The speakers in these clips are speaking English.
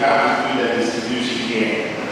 have to do that distribution here.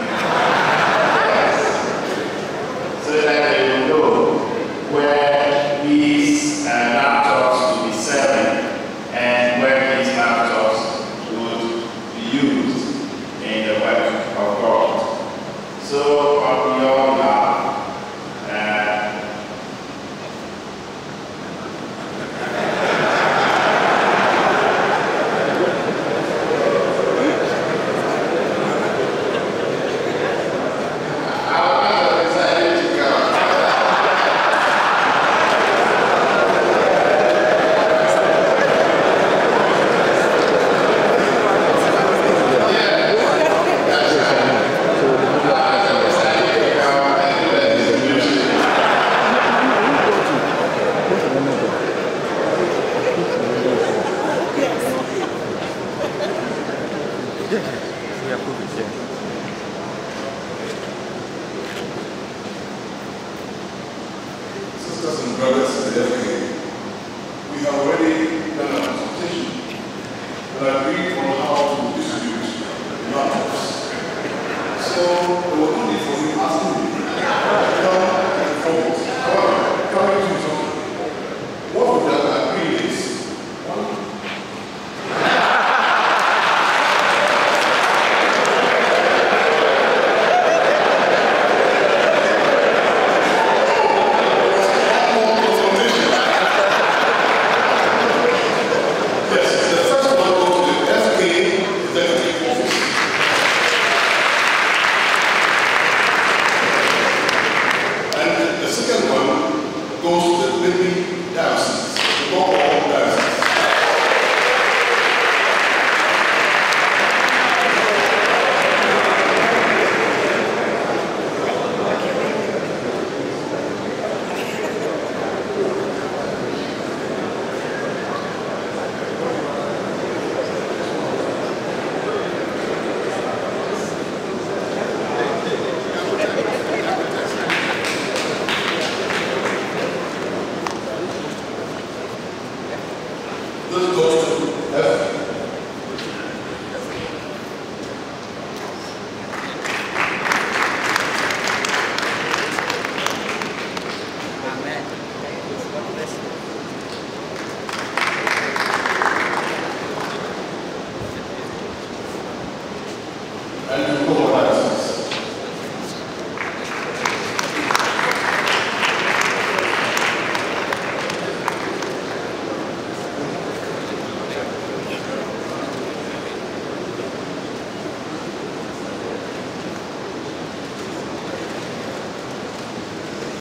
Todo gosto. É. Né?